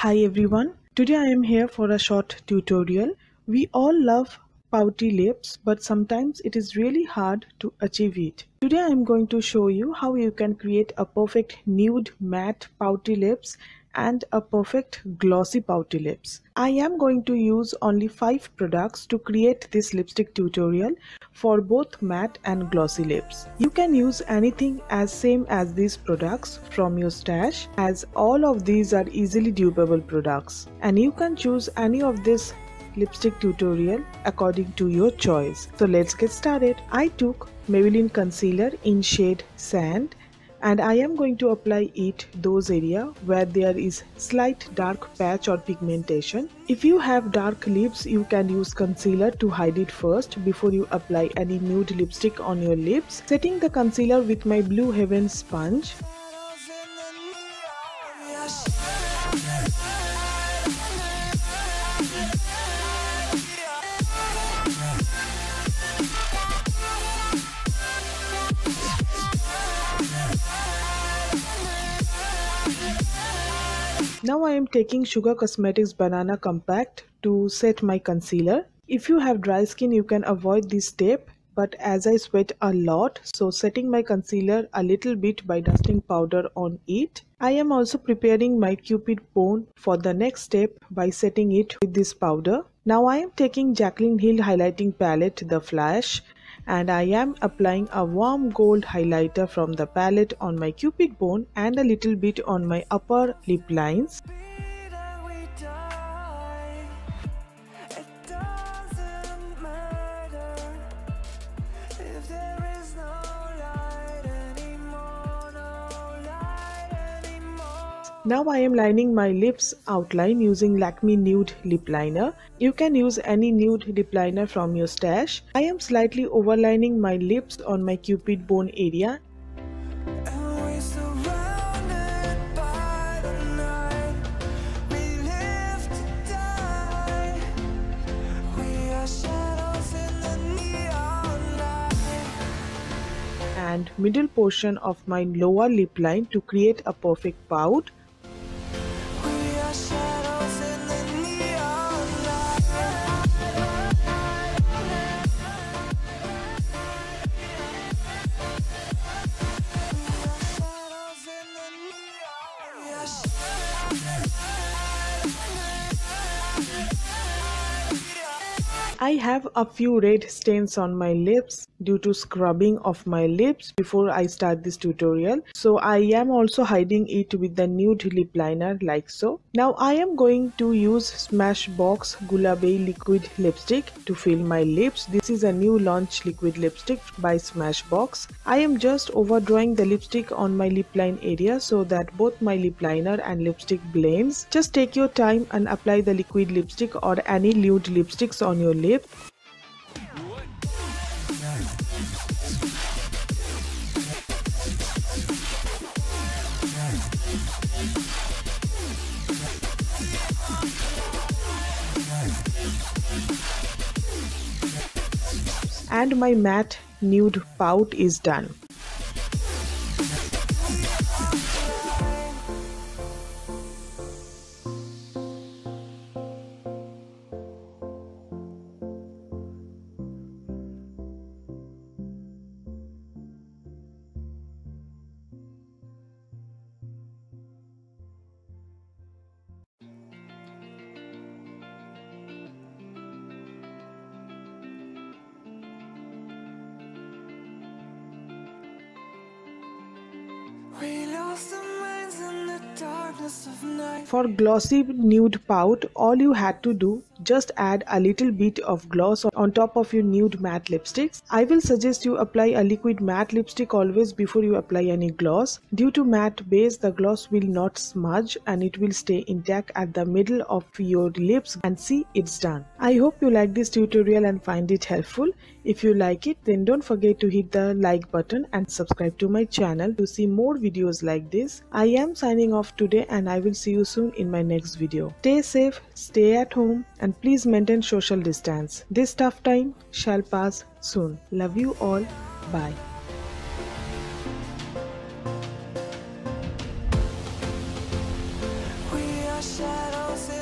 Hi everyone, today I am here for a short tutorial. We all love pouty lips but sometimes it is really hard to achieve it. Today I am going to show you how you can create a perfect nude matte pouty lips and a perfect glossy pouty lips. I am going to use only 5 products to create this lipstick tutorial for both matte and glossy lips. You can use anything as same as these products from your stash as all of these are easily dupable products and you can choose any of this lipstick tutorial according to your choice. So let's get started. I took Maybelline concealer in shade sand and I am going to apply it those area where there is slight dark patch or pigmentation. If you have dark lips you can use concealer to hide it first before you apply any nude lipstick on your lips. Setting the concealer with my Blue Heaven sponge. Now I am taking Sugar Cosmetics Banana Compact to set my concealer. If you have dry skin you can avoid this step but as I sweat a lot so setting my concealer a little bit by dusting powder on it. I am also preparing my cupid bone for the next step by setting it with this powder. Now I am taking Jaclyn Hill highlighting palette the flash and I am applying a warm gold highlighter from the palette on my cupid bone and a little bit on my upper lip lines. Now I am lining my lips outline using Lakme Nude Lip Liner. You can use any nude lip liner from your stash. I am slightly overlining my lips on my cupid bone area and middle portion of my lower lip line to create a perfect pout. I have a few red stains on my lips due to scrubbing of my lips before I start this tutorial. So I am also hiding it with the nude lip liner like so. Now I am going to use Smashbox Gula-Bae liquid lipstick to fill my lips. This is a new launch liquid lipstick by Smashbox. I am just overdrawing the lipstick on my lip line area so that both my lip liner and lipstick blends. Just take your time and apply the liquid lipstick or any nude lipsticks on your lips and my matte nude pout is done. For glossy nude pout, all you had to do just add a little bit of gloss on top of your nude matte lipsticks. I will suggest you apply a liquid matte lipstick always before you apply any gloss. Due to matte base, the gloss will not smudge and it will stay intact at the middle of your lips and see it's done. I hope you like this tutorial and find it helpful. If you like it then don't forget to hit the like button and subscribe to my channel to see more videos like this. I am signing off today and I will see you soon in my next video. Stay safe, stay at home and please maintain social distance. This tough time shall pass soon. Love you all. Bye. We are shadows